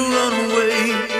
run away.